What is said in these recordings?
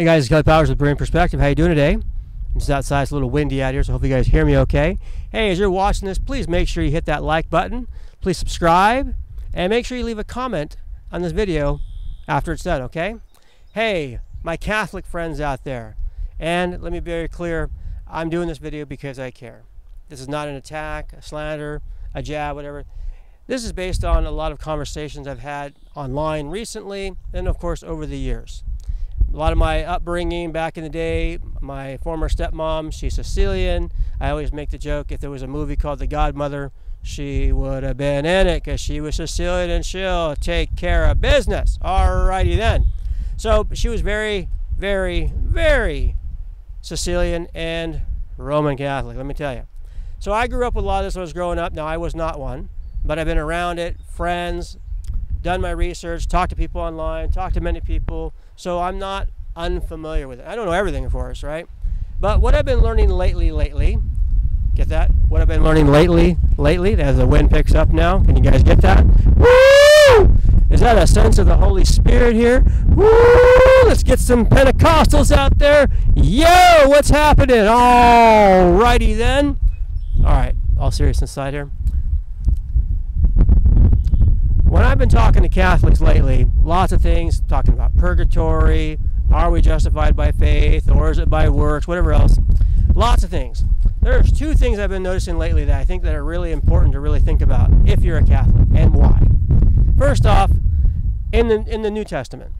Hey guys, it's Kelly Powers with Berean Perspective. How you doing today? It's outside, it's a little windy out here, so hopefully you guys hear me okay. Hey, as you're watching this, please make sure you hit that like button. Please subscribe, and make sure you leave a comment on this video after it's done, okay? Hey, my Catholic friends out there, and let me be very clear, I'm doing this video because I care. This is not an attack, a slander, a jab, whatever. This is based on a lot of conversations I've had online recently, and of course over the years a lot of my upbringing back in the day, my former stepmom, she's Sicilian. I always make the joke if there was a movie called The Godmother, she would have been in it because she was Sicilian and she'll take care of business. Alrighty then. So she was very, very, very Sicilian and Roman Catholic, let me tell you. So I grew up with a lot of this when I was growing up. Now, I was not one, but I've been around it, friends, done my research, talked to people online, talked to many people, so I'm not unfamiliar with it. I don't know everything, of course, right? But what I've been learning lately, lately, get that? What I've been learning lately, lately, as the wind picks up now, can you guys get that? Woo! Is that a sense of the Holy Spirit here? Woo! Let's get some Pentecostals out there. Yo, what's happening? All righty then. All right, all serious inside here when I've been talking to Catholics lately, lots of things, talking about purgatory, are we justified by faith, or is it by works, whatever else. Lots of things. There's two things I've been noticing lately that I think that are really important to really think about if you're a Catholic, and why. First off, in the in the New Testament.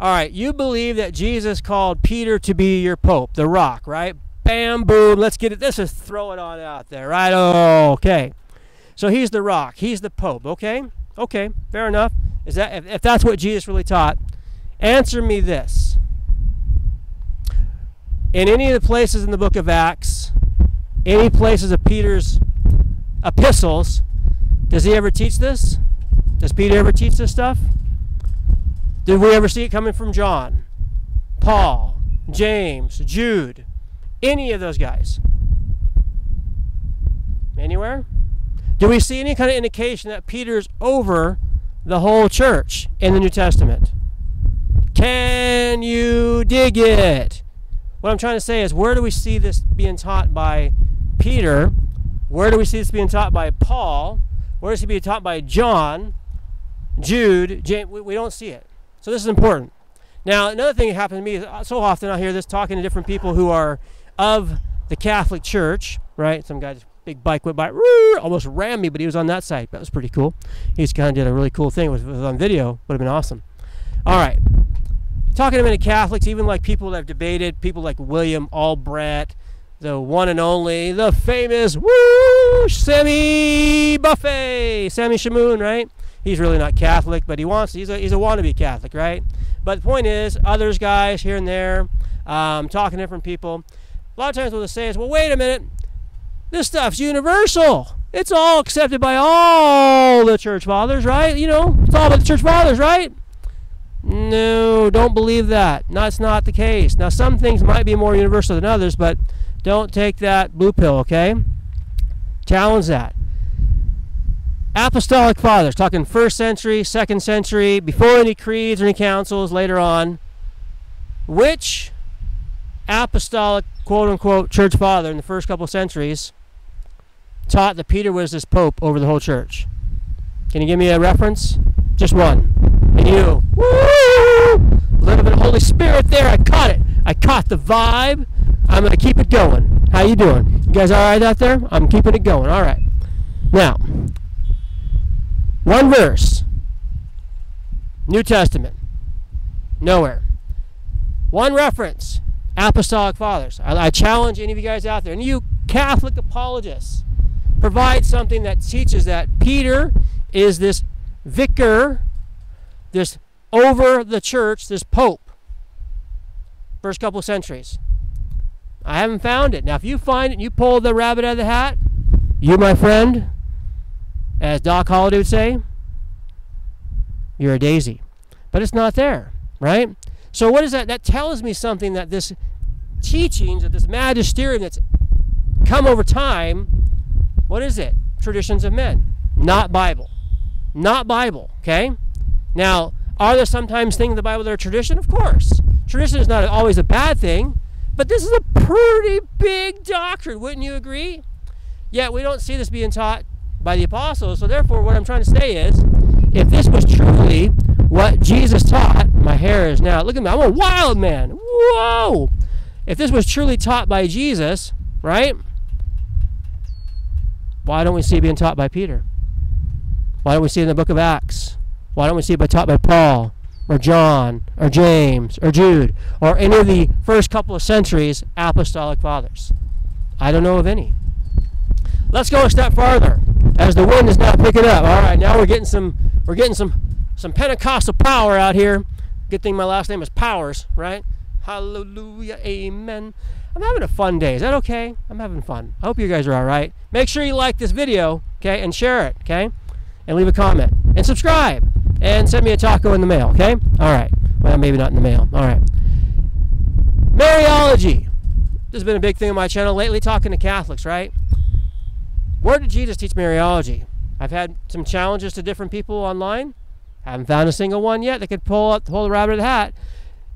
All right, you believe that Jesus called Peter to be your pope, the rock, right? Bam, boom, let's get it. Let's just throw it on out there, right? okay. So he's the rock. He's the pope, okay? Okay, fair enough. Is that if, if that's what Jesus really taught? Answer me this. In any of the places in the book of Acts, any places of Peter's epistles, does he ever teach this? Does Peter ever teach this stuff? Did we ever see it coming from John, Paul, James, Jude, any of those guys? Anywhere? Do we see any kind of indication that Peter's over the whole church in the New Testament? Can you dig it? What I'm trying to say is, where do we see this being taught by Peter? Where do we see this being taught by Paul? Where does it being taught by John, Jude, James? We, we don't see it. So this is important. Now, another thing that happens to me is uh, so often I hear this talking to different people who are of the Catholic Church, right? Some guys big bike went by, almost rammed me, but he was on that side. That was pretty cool. He just kind of did a really cool thing. It was, on video. Would have been awesome. All right. Talking to many Catholics, even like people that have debated, people like William Albrecht, the one and only, the famous woo, Sammy Buffet, Sammy Shamoun, right? He's really not Catholic, but he wants, he's a, he's a wannabe Catholic, right? But the point is, others guys here and there, um, talking to different people, a lot of times what they say is, well, wait a minute, this stuff's universal. It's all accepted by all the church fathers, right? You know, it's all about the church fathers, right? No, don't believe that. That's not the case. Now, some things might be more universal than others, but don't take that blue pill, okay? Challenge that. Apostolic fathers, talking first century, second century, before any creeds or any councils later on. Which apostolic, quote unquote, church father in the first couple centuries taught that Peter was this pope over the whole church? Can you give me a reference? Just one. And you, woo! A little bit of Holy Spirit there. I caught it. I caught the vibe. I'm going to keep it going. How you doing? You guys all right out there? I'm keeping it going. All right. Now, one verse. New Testament. Nowhere. One reference. Apostolic Fathers. I, I challenge any of you guys out there, and you Catholic apologists, provide something that teaches that Peter is this vicar, this over the church, this pope. First couple centuries. I haven't found it. Now, if you find it and you pull the rabbit out of the hat, you, my friend, as Doc Holliday would say, you're a daisy. But it's not there, right? So, what is that? That tells me something that this teachings of this magisterium that's come over time what is it? Traditions of men, not Bible. Not Bible, okay? Now, are there sometimes things in the Bible that are tradition? Of course. Tradition is not always a bad thing, but this is a pretty big doctrine, wouldn't you agree? Yet we don't see this being taught by the apostles. So therefore, what I'm trying to say is, if this was truly what Jesus taught, my hair is now, look at me, I'm a wild man. Whoa! If this was truly taught by Jesus, right? Why don't we see it being taught by Peter? Why don't we see it in the book of Acts? Why don't we see it taught by Paul or John or James or Jude or any of the first couple of centuries apostolic fathers? I don't know of any. Let's go a step farther as the wind is now picking up. All right, now we're getting some we're getting some some Pentecostal power out here. Good thing my last name is Powers, right? Hallelujah, amen. I'm having a fun day. Is that okay? I'm having fun. I hope you guys are all right. Make sure you like this video, okay, and share it, okay? And leave a comment. And subscribe. And send me a taco in the mail, okay? All right. Well, maybe not in the mail. All right. Mariology. This has been a big thing on my channel lately, talking to Catholics, right? Where did Jesus teach Mariology? I've had some challenges to different people online. Haven't found a single one yet that could pull up pull the rabbit of the hat.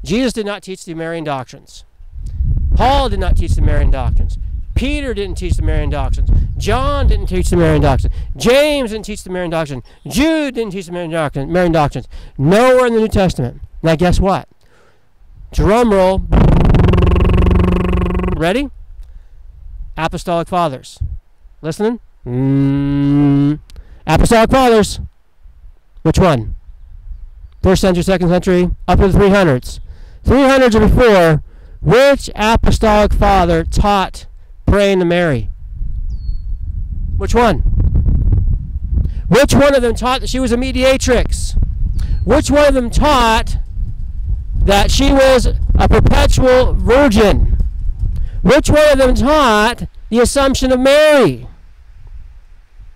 Jesus did not teach the Marian doctrines. Paul did not teach the Marian doctrines. Peter didn't teach the Marian doctrines. John didn't teach the Marian doctrines. James didn't teach the Marian doctrine. Jude didn't teach the Marian, doctrine, Marian doctrines. Nowhere in the New Testament. Now, guess what? Drum roll. Ready? Apostolic Fathers. Listening? Mm. Apostolic Fathers. Which one? First century, second century, up to the 300s. 300s or before, which apostolic father taught praying to Mary? Which one? Which one of them taught that she was a mediatrix? Which one of them taught that she was a perpetual virgin? Which one of them taught the Assumption of Mary?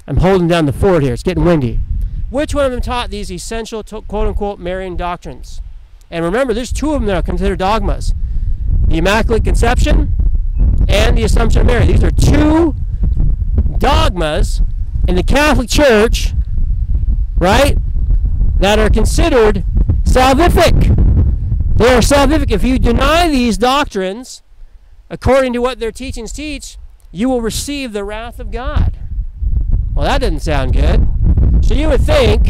I'm holding down the fort here. It's getting windy. Which one of them taught these essential, quote unquote, Marian doctrines? And remember, there's two of them that are considered dogmas the Immaculate Conception and the Assumption of Mary. These are two dogmas in the Catholic Church, right, that are considered salvific. They are salvific. If you deny these doctrines, according to what their teachings teach, you will receive the wrath of God. Well, that doesn't sound good. So you would think,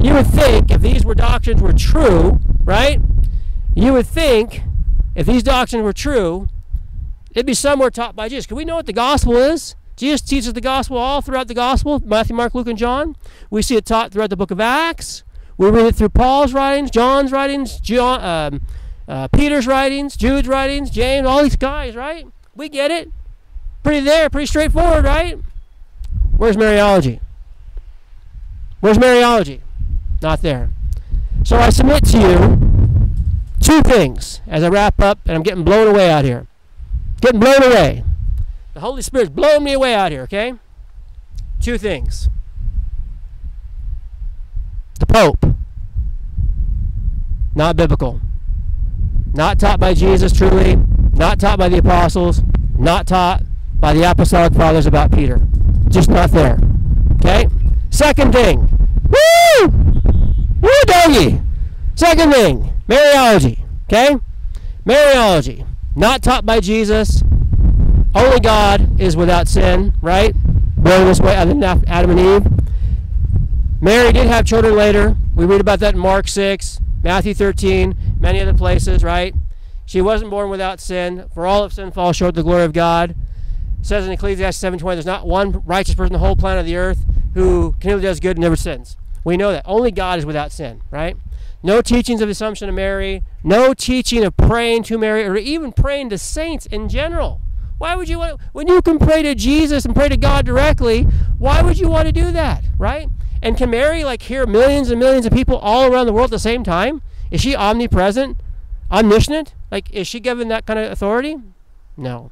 you would think if these were doctrines were true, right? You would think if these doctrines were true, it'd be somewhere taught by Jesus. Can we know what the gospel is? Jesus teaches the gospel all throughout the gospel Matthew, Mark, Luke, and John. We see it taught throughout the book of Acts. We read it through Paul's writings, John's writings, John, um, uh, Peter's writings, Jude's writings, James, all these guys, right? We get it. Pretty there, pretty straightforward, right? Where's Mariology? Where's Mariology? Not there. So I submit to you Two things as I wrap up, and I'm getting blown away out here. Getting blown away. The Holy Spirit's blowing me away out here, okay? Two things. The Pope. Not biblical. Not taught by Jesus truly. Not taught by the apostles. Not taught by the apostolic fathers about Peter. Just not there. Okay? Second thing. Woo! Woo, doggy! Second thing. Mariology. Okay? Mariology. Not taught by Jesus. Only God is without sin, right? Born this way other than Adam and Eve. Mary did have children later. We read about that in Mark 6, Matthew 13, many other places, right? She wasn't born without sin. For all of sin falls short of the glory of God. It says in Ecclesiastes 7.20, there's not one righteous person on the whole planet of the earth who continually does good and never sins. We know that. Only God is without sin, right? No teachings of Assumption of Mary. No teaching of praying to Mary or even praying to saints in general. Why would you want when you can pray to Jesus and pray to God directly, why would you want to do that, right? And can Mary like hear millions and millions of people all around the world at the same time? Is she omnipresent? Omniscient? Like is she given that kind of authority? No.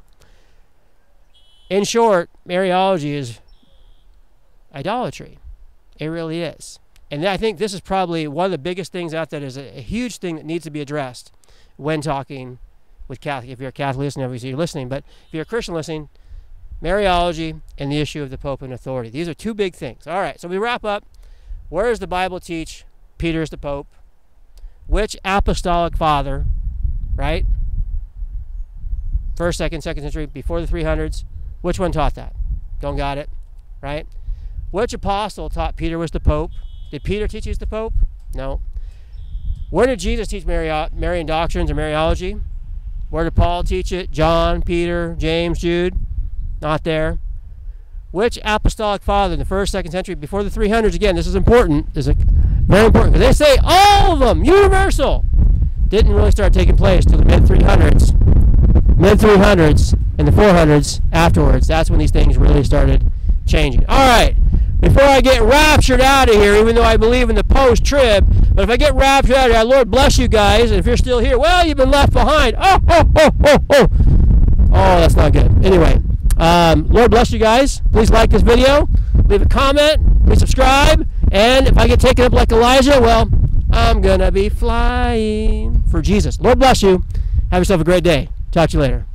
In short, Mariology is idolatry. It really is. And I think this is probably one of the biggest things out there is a, a huge thing that needs to be addressed when talking with Catholic. If you're a Catholic listening, obviously you're listening, but if you're a Christian listening, Mariology and the issue of the Pope and authority. These are two big things. All right, so we wrap up. Where does the Bible teach Peter is the Pope? Which apostolic father right? First, second, second century, before the 300s. Which one taught that? Don't got it, right? Which apostle taught Peter was the Pope? Did Peter teach he was the Pope? No. Where did Jesus teach uh, Marian doctrines or Mariology? Where did Paul teach it? John, Peter, James, Jude? Not there. Which apostolic father in the first, second century, before the 300s? Again, this is important. This is very important because they say all of them, universal, didn't really start taking place till the mid 300s. Mid 300s and the 400s afterwards. That's when these things really started changing. All right. Before I get raptured out of here, even though I believe in the post trib, but if I get raptured out of here, Lord bless you guys. And if you're still here, well, you've been left behind. Oh, oh, oh, oh, oh. Oh, that's not good. Anyway, um, Lord bless you guys. Please like this video, leave a comment, please subscribe. And if I get taken up like Elijah, well, I'm going to be flying for Jesus. Lord bless you. Have yourself a great day. Talk to you later.